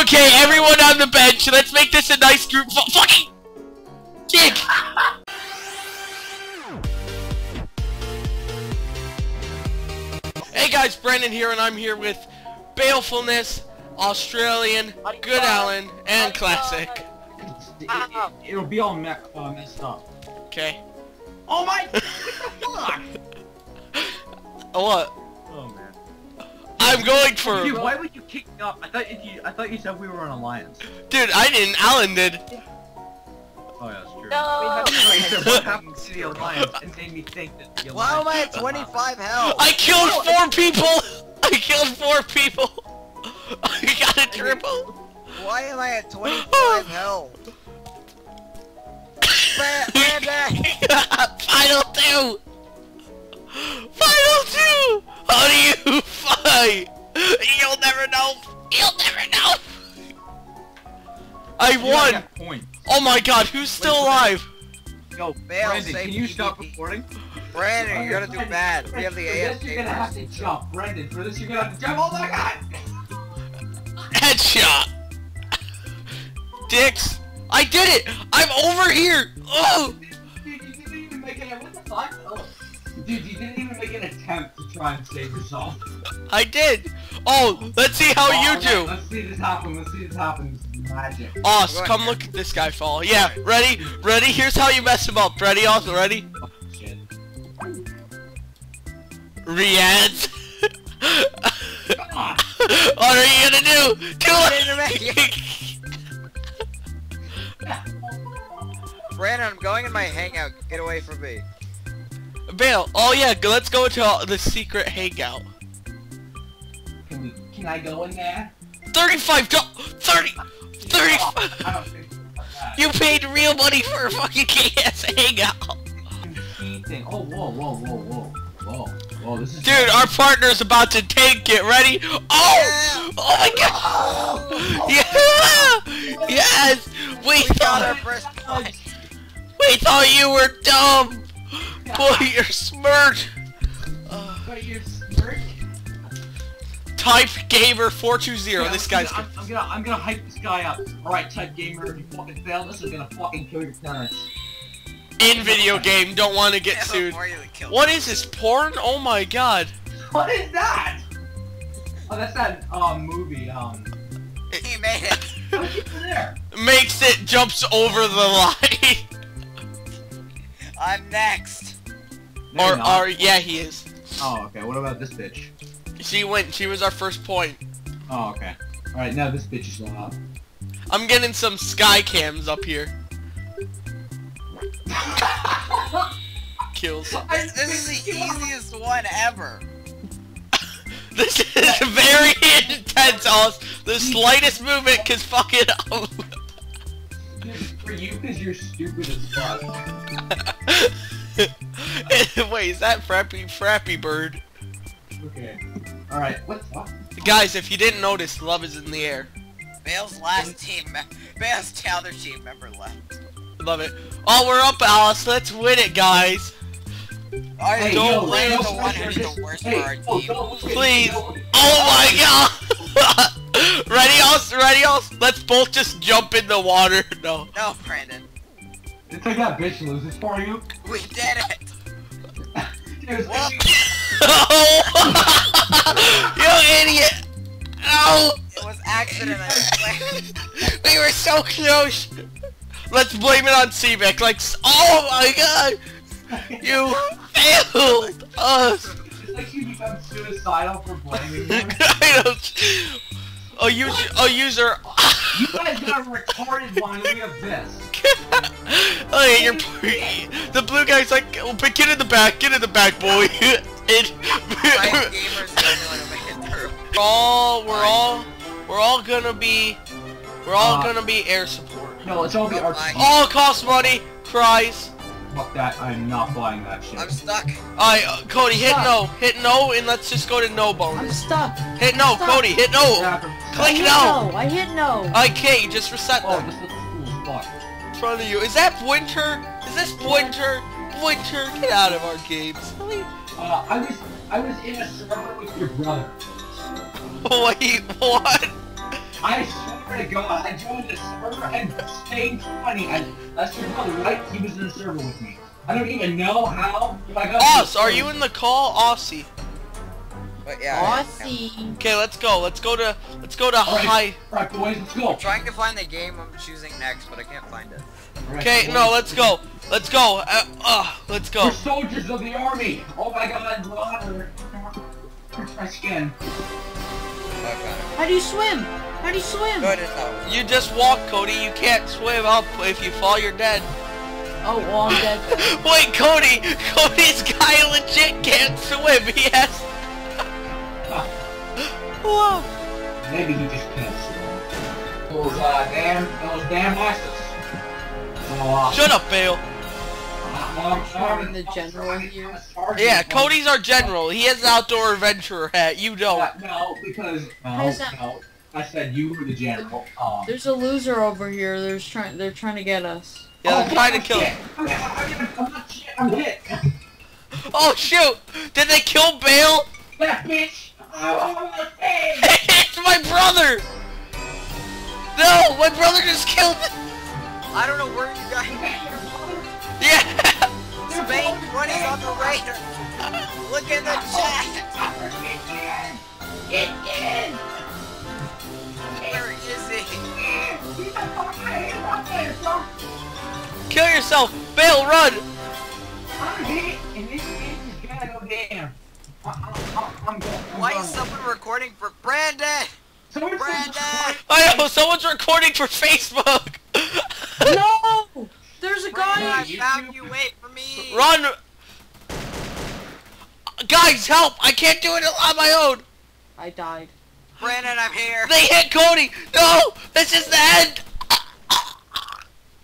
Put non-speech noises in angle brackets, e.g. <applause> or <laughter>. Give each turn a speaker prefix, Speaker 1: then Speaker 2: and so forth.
Speaker 1: okay, everyone on the bench. Let's make this a nice group. F fucking dick. hey guys, Brendan here, and I'm here with Balefulness, Australian, Good Allen, and Classic.
Speaker 2: It, it, will be all me uh, messed up.
Speaker 1: Okay.
Speaker 2: Oh my! What the fuck? <laughs>
Speaker 1: What?
Speaker 2: Man.
Speaker 1: I'm going for.
Speaker 2: Dude, why would you kick me up? I thought you. I thought you said we were an alliance.
Speaker 1: Dude, I didn't. Allan did.
Speaker 2: Oh yeah, that's true.
Speaker 3: No!
Speaker 2: Wait, <laughs> so what happened to the alliance and made me think that the
Speaker 3: Why am I at 25 health?
Speaker 1: I killed four people. <laughs> I killed four people. <laughs> I got a triple.
Speaker 3: Why am I at 25 health?
Speaker 1: Final two. Final two. How do you fight? You'll never know. You'll never know. I
Speaker 2: You
Speaker 1: won.
Speaker 2: get.
Speaker 1: Oh my god, who's still alive?
Speaker 2: Yo,
Speaker 3: Fail,
Speaker 2: Brandon, can you stop recording?
Speaker 3: Brandon, you're gonna do bad. We have the
Speaker 2: For this, you're gonna have to jump, Brendan. For this, you're gonna have to jump. Oh my god!
Speaker 1: Headshot. Dicks. I did it. I'm over here. Oh.
Speaker 2: Dude, you didn't even make an. What the fuck? Oh. Dude, you didn't even make an attempt to try and save yourself.
Speaker 1: I did. Oh, let's see how you
Speaker 2: Alright,
Speaker 1: do.
Speaker 2: Let's see this happen. Let's see this happen. This magic.
Speaker 1: Oz,
Speaker 3: Go
Speaker 1: come
Speaker 3: ahead.
Speaker 1: look at this guy fall. Yeah, ready? Ready? Here's how you mess him up. Ready, Oz? Ready?
Speaker 2: Oh, shit.
Speaker 1: Riaz.
Speaker 2: Ah,
Speaker 1: what are you gonna do? Do it!
Speaker 3: Brandon, <laughs> I'm going in my hangout. Get away from me.
Speaker 1: Bale. Oh yeah, go- let's go to uh, the secret hangout.
Speaker 2: Can we? Can I go in there?
Speaker 1: 35 do 30
Speaker 2: Oh,
Speaker 1: 35
Speaker 2: I don't think. that.
Speaker 1: You paid real money for a fucking KS hangout.
Speaker 2: Key thing. Oh, whoa, whoa, whoa, whoa, whoa, whoa. This is.
Speaker 1: Dude, our partner's about to tank it. Ready? Oh! Oh my god! <laughs> Yeah! Yes! We
Speaker 3: We got our
Speaker 1: thought
Speaker 3: first
Speaker 1: we thought you were dumb. Boy, you're smart.
Speaker 2: But you're smirk.
Speaker 1: Type gamer 420. This guy's
Speaker 2: I'm, I'm gonna, I'm gonna hype this guy up. All right, type gamer. If you fucking fail this, I'm gonna fucking kill your parents.
Speaker 1: in video game. Don't want to get
Speaker 3: Yeah,
Speaker 1: sued.
Speaker 3: before you kill
Speaker 1: What is this porn? Oh my god.
Speaker 2: What is that? Oh, that's that um movie. Um,
Speaker 3: me. He made it. <laughs>
Speaker 2: you get there?
Speaker 1: Makes it jumps over the <laughs> line.
Speaker 3: I'm next.
Speaker 2: No,
Speaker 1: or
Speaker 2: not.
Speaker 1: or yeah, he is.
Speaker 2: Oh, okay. What about this bitch?
Speaker 1: She went. She was our first point.
Speaker 2: Oh, okay. All right, now this bitch is going up.
Speaker 1: I'm getting some sky cams up here. Kills. <laughs>
Speaker 3: This, this is the easiest one ever. <laughs>
Speaker 1: This is very intense, Oz. The slightest movement can fuck it up.
Speaker 2: For you, because you're stupid as fuck. <laughs> <laughs>
Speaker 1: Wait, is that Frappy Flappy Bird?
Speaker 2: Okay. All right. What the?
Speaker 1: Guys, if you didn't notice, love is in the air.
Speaker 3: Bale's last team, me- Bale's other team member left.
Speaker 1: Love it. Oh, we're up, Alice. Let's win it, guys.
Speaker 3: I
Speaker 2: Hey,
Speaker 3: don't
Speaker 2: yo,
Speaker 3: blame
Speaker 2: yo,
Speaker 3: the one
Speaker 2: yo,
Speaker 3: who's the worst
Speaker 2: hey,
Speaker 3: for our team.
Speaker 2: don't look at me,
Speaker 1: Please.
Speaker 2: don't look at me.
Speaker 1: Oh my god! <laughs> ready, Oz? Ready, Oz? Let's both just jump in the water. <laughs> No.
Speaker 3: No, Brandon.
Speaker 2: It's like that bitch loses for you.
Speaker 3: We did it.
Speaker 2: Dude, <laughs>
Speaker 1: Oh! you idiot! Oh!
Speaker 3: It was accident. I swear. <laughs>
Speaker 1: We were so close! Let's blame it on Seabeck, like, oh my god! You failed us!
Speaker 2: It's like you become suicidal for blaming <laughs> me.
Speaker 1: I don't... A user, a user...
Speaker 2: You guys got a retarded one and we have this. <laughs>
Speaker 1: oh yeah, you're... The blue guy's like, oh, but get in the back, get in the back, boy! <laughs> It,
Speaker 3: Five <laughs> gamers the only one who made it through.
Speaker 1: we're all, we're all, we're all gonna be, we're all
Speaker 2: Uh,
Speaker 1: gonna be air support.
Speaker 2: No, let's all be our
Speaker 3: Bye.
Speaker 1: All costs money, cries.
Speaker 2: Fuck that, I'm not buying that shit.
Speaker 3: I'm stuck.
Speaker 1: Alright, uh, Cody, hit no, hit no, and let's just go to no
Speaker 4: I'm stuck.
Speaker 1: Hit no,
Speaker 4: Stop.
Speaker 1: Cody, hit no. Click
Speaker 4: I hit
Speaker 1: no.
Speaker 4: no. I hit no.
Speaker 1: Okay, just reset
Speaker 2: Oh,
Speaker 1: them
Speaker 2: this looks cool fuck.
Speaker 1: in front of you. Is that Winter? Is this Winter? Winter, get out of our games.
Speaker 2: Uh, I was, I was in a server with your brother. <laughs>
Speaker 1: Wait, what?
Speaker 2: I to God, I joined the server and stayed 20. And that's your brother, right? He was in the server with me. I don't even know how. If I got
Speaker 1: Oz, are you in the call? Aussie.
Speaker 3: But yeah.
Speaker 4: Aussie.
Speaker 1: Okay, let's go. Let's go to let's go to
Speaker 2: Alright.
Speaker 1: high.
Speaker 2: Alright, boys, let's go.
Speaker 3: I'm trying to find the game I'm choosing next, but I can't find it.
Speaker 2: Alright,
Speaker 1: Okay,
Speaker 2: boys,
Speaker 1: no, let's go. Let's go. Uh, uh let's go.
Speaker 2: We're soldiers of the army. Oh my God, water. Hurts my skin.
Speaker 3: I found it.
Speaker 4: How do you swim? How do you swim?
Speaker 3: Good enough.
Speaker 1: You just walk, Cody. You can't swim up. If you fall, you're dead.
Speaker 4: Oh, well, I'm dead. <laughs>
Speaker 1: Wait, Cody. Cody's guy legit can't swim. He has. <laughs> Whoa.
Speaker 2: Maybe he just can't swim. Those uh, damn, those damn asses. Oh,
Speaker 1: Shut up, Bale.
Speaker 2: I'm sorry.
Speaker 4: the general here.
Speaker 1: Yeah, Cody's our general. He has an outdoor adventurer hat. You don't.
Speaker 2: Uh, no, because no,
Speaker 4: How's that-
Speaker 2: no. I said you were the general. Um,
Speaker 4: There's a loser over here. There's trying. They're trying to get us.
Speaker 1: Yeah, they're
Speaker 2: oh,
Speaker 1: trying to kill him.
Speaker 2: I'm, I'm, I'm not shit. I'm hit.
Speaker 1: Oh shoot! Did they kill Bale?
Speaker 2: That bitch. Oh, hey. <laughs>
Speaker 1: it's my brother. No, my brother just killed.
Speaker 3: I don't know where you guys.
Speaker 1: Yeah.
Speaker 3: Spain 20's on the radar. Look in the chat.
Speaker 1: Kill yourself, Bale. Run.
Speaker 2: I'm hit, and this bitch is gonna go down. I- I- I'm. I'm
Speaker 3: Why is someone recording for Brandon?
Speaker 2: Someone said-
Speaker 3: Brandon!
Speaker 1: I know someone's recording for Facebook. <laughs>
Speaker 4: No! There's a
Speaker 3: Brandon, I
Speaker 4: guy.
Speaker 3: found you. Wait for me.
Speaker 1: Run. Guys, help! I can't do it on my own.
Speaker 4: I died.
Speaker 3: Brandon, I'm here.
Speaker 1: They hit Cody. No, this is the end.